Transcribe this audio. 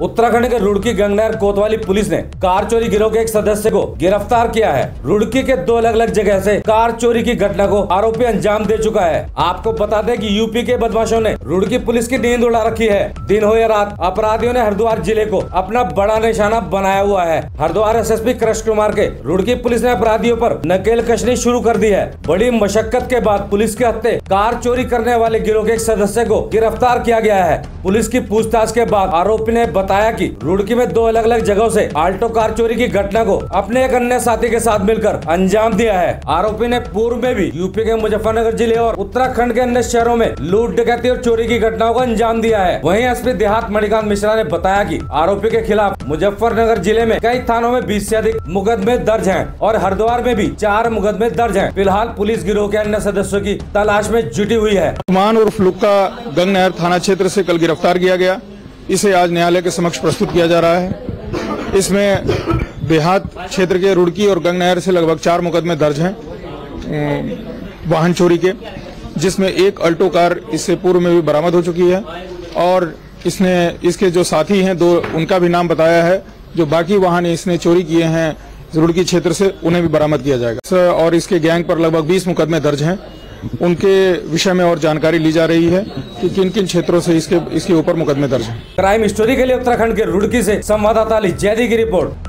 उत्तराखंड के रुड़की गंगनहर कोतवाली पुलिस ने कार चोरी गिरोह के एक सदस्य को गिरफ़्तार किया है। रुड़की के दो अलग अलग जगह से कार चोरी की घटना को आरोपी अंजाम दे चुका है। आपको बता दें कि यूपी के बदमाशों ने रुड़की पुलिस की नींद उड़ा रखी है। दिन हो या रात, अपराधियों ने हरिद्वार ज़िले को अपना बड़ा निशाना बनाया हुआ है। हरिद्वार एसएसपी कृष्ण कुमार के रुड़की पुलिस ने अपराधियों आरोप नकेल कशनी शुरू कर दी है। बड़ी मशक्कत के बाद पुलिस के हत्ते कार चोरी करने वाले गिरोह के एक सदस्य को गिरफ़्तार किया गया है। पुलिस की पूछताछ के बाद आरोपी ने बताया कि रुड़की में दो अलग अलग जगहों से आल्टो कार चोरी की घटना को अपने एक अन्य साथी के साथ मिलकर अंजाम दिया है। आरोपी ने पूर्व में भी यूपी के मुजफ्फरनगर ज़िले और उत्तराखंड के अन्य शहरों में लूट, डकैती और चोरी की घटनाओं को अंजाम दिया है। वहीं एसपी देहात मणिकांत मिश्रा ने बताया की आरोपी के खिलाफ मुजफ्फरनगर ज़िले में कई थानों में बीस ऐसी अधिक मुकदमे दर्ज है और हरिद्वार में भी चार मुकदमे दर्ज है। फ़िलहाल पुलिस गिरोह के अन्य सदस्यों की तलाश में जुटी हुई है। मान गंग नहर थाना क्षेत्र ऐसी कल गिरफ़्तार किया गया। इसे आज न्यायालय के समक्ष प्रस्तुत किया जा रहा है। इसमें देहात क्षेत्र के रुड़की और गंग नहर से लगभग चार मुकदमे दर्ज हैं वाहन चोरी के, जिसमें एक अल्टो कार इससे पूर्व में भी बरामद हो चुकी है और इसने, इसके जो साथी हैं, दो, उनका भी नाम बताया है। जो बाकी वाहन इसने चोरी किए हैं रुड़की क्षेत्र से, उन्हें भी बरामद किया जाएगा। और इसके गैंग पर लगभग 20 मुकदमे दर्ज हैं। उनके विषय में और जानकारी ली जा रही है कि किन किन क्षेत्रों से इसके इसके ऊपर मुकदमे दर्ज हैं। क्राइम स्टोरी के लिए उत्तराखंड के रुड़की से संवाददाता अली जैदी की रिपोर्ट।